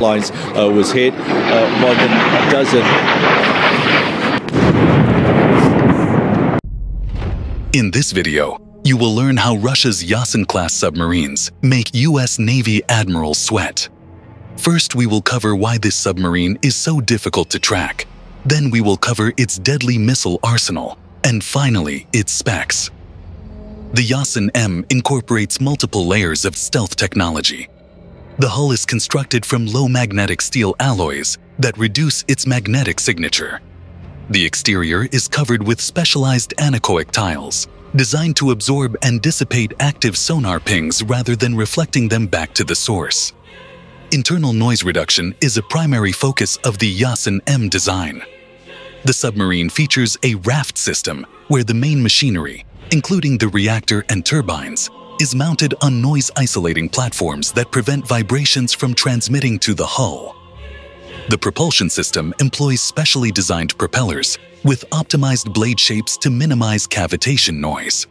lines uh, was hit. Uh, more than a dozen. In this video, you will learn how Russia's Yasen-class submarines make U.S. Navy admirals sweat. First, we will cover why this submarine is so difficult to track. Then we will cover its deadly missile arsenal. And finally, its specs. The Yasen M incorporates multiple layers of stealth technology. The hull is constructed from low magnetic steel alloys that reduce its magnetic signature. The exterior is covered with specialized anechoic tiles, designed to absorb and dissipate active sonar pings rather than reflecting them back to the source. Internal noise reduction is a primary focus of the Yasen M design. The submarine features a raft system where the main machinery, including the reactor and turbines, is mounted on noise-isolating platforms that prevent vibrations from transmitting to the hull. The propulsion system employs specially designed propellers with optimized blade shapes to minimize cavitation noise.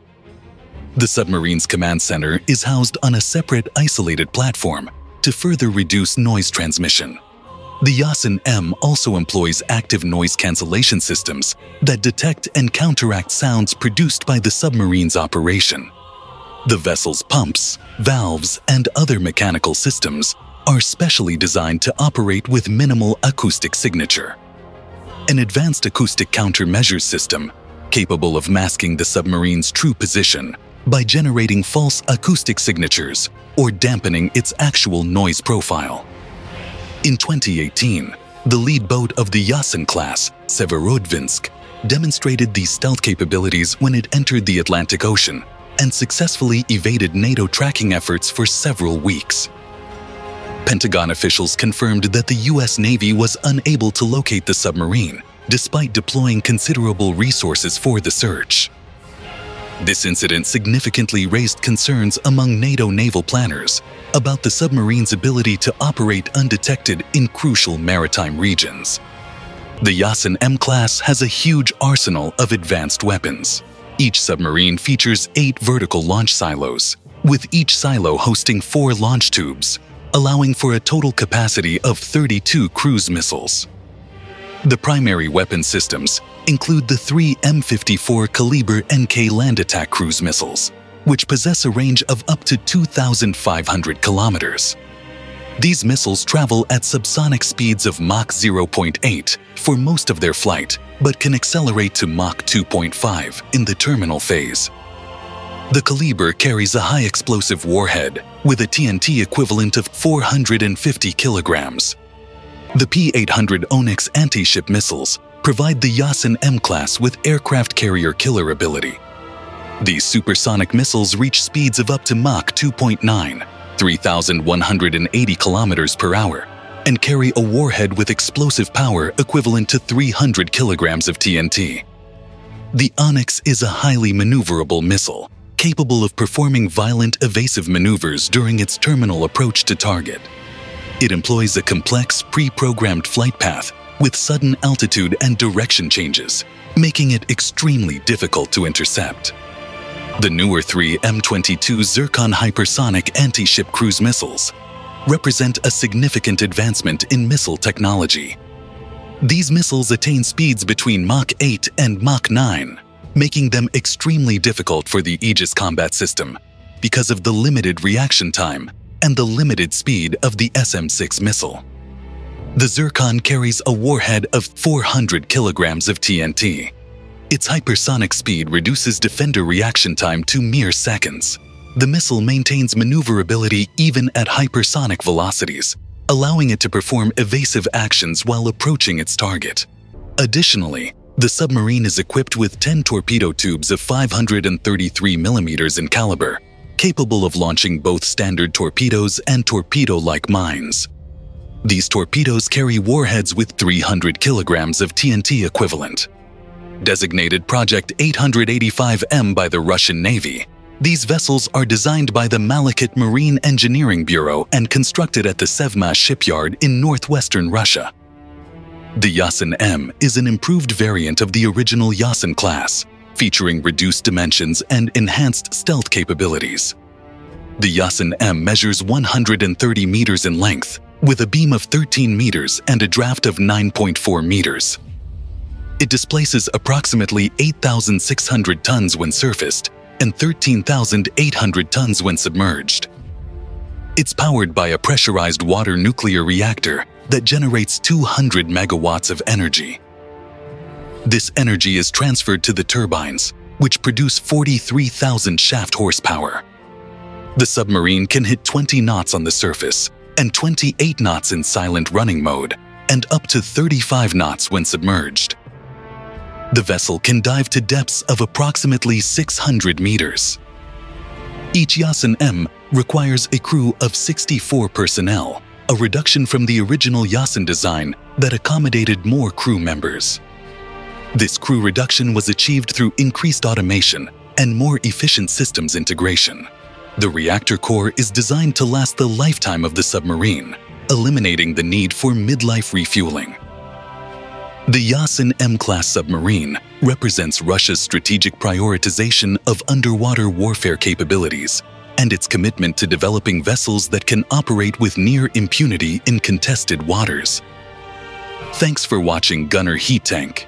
The submarine's command center is housed on a separate isolated platform to further reduce noise transmission. The Yasen M also employs active noise cancellation systems that detect and counteract sounds produced by the submarine's operation. The vessel's pumps, valves, and other mechanical systems are specially designed to operate with minimal acoustic signature. An advanced acoustic countermeasure system capable of masking the submarine's true position by generating false acoustic signatures or dampening its actual noise profile. In 2018, the lead boat of the Yasen class, Severodvinsk, demonstrated these stealth capabilities when it entered the Atlantic Ocean and successfully evaded NATO tracking efforts for several weeks. Pentagon officials confirmed that the U.S. Navy was unable to locate the submarine, despite deploying considerable resources for the search. This incident significantly raised concerns among NATO naval planners about the submarine's ability to operate undetected in crucial maritime regions. The Yasen M-class has a huge arsenal of advanced weapons. Each submarine features eight vertical launch silos, with each silo hosting four launch tubes, allowing for a total capacity of 32 cruise missiles. The primary weapon systems include the three M54 Kalibr NK land attack cruise missiles, which possess a range of up to 2,500 kilometers. These missiles travel at subsonic speeds of Mach 0.8 for most of their flight, but can accelerate to Mach 2.5 in the terminal phase. The Kalibr carries a high explosive warhead with a TNT equivalent of 450 kilograms. The P-800 Oniks anti-ship missiles provide the Yasen M-class with aircraft carrier killer ability. These supersonic missiles reach speeds of up to Mach 2.9, 3,180 kilometers per hour, and carry a warhead with explosive power equivalent to 300 kilograms of TNT. The Oniks is a highly maneuverable missile, capable of performing violent evasive maneuvers during its terminal approach to target. It employs a complex, pre-programmed flight path with sudden altitude and direction changes, making it extremely difficult to intercept. The newer three M22 Zircon hypersonic anti-ship cruise missiles represent a significant advancement in missile technology. These missiles attain speeds between Mach 8 and Mach 9, making them extremely difficult for the Aegis combat system because of the limited reaction time and the limited speed of the SM-6 missile. The Zircon carries a warhead of 400 kilograms of TNT. Its hypersonic speed reduces defender reaction time to mere seconds. The missile maintains maneuverability even at hypersonic velocities, allowing it to perform evasive actions while approaching its target. Additionally, the submarine is equipped with 10 torpedo tubes of 533 millimeters in caliber, capable of launching both standard torpedoes and torpedo-like mines. These torpedoes carry warheads with 300 kilograms of TNT equivalent. Designated Project 885M by the Russian Navy, these vessels are designed by the Malakhit Marine Engineering Bureau and constructed at the Sevmash shipyard in northwestern Russia. The Yasen M is an improved variant of the original Yasen class, featuring reduced dimensions and enhanced stealth capabilities. The Yasen M measures 130 meters in length with a beam of 13 meters and a draft of 9.4 meters. It displaces approximately 8,600 tons when surfaced and 13,800 tons when submerged. It's powered by a pressurized water nuclear reactor that generates 200 megawatts of energy. This energy is transferred to the turbines, which produce 43,000 shaft horsepower. The submarine can hit 20 knots on the surface and 28 knots in silent running mode, and up to 35 knots when submerged. The vessel can dive to depths of approximately 600 meters. Each Yasen M requires a crew of 64 personnel, a reduction from the original Yasen design that accommodated more crew members. This crew reduction was achieved through increased automation and more efficient systems integration. The reactor core is designed to last the lifetime of the submarine, eliminating the need for midlife refueling. The Yasen M-class submarine represents Russia's strategic prioritization of underwater warfare capabilities and its commitment to developing vessels that can operate with near impunity in contested waters. Thanks for watching Gunner Heat Tank.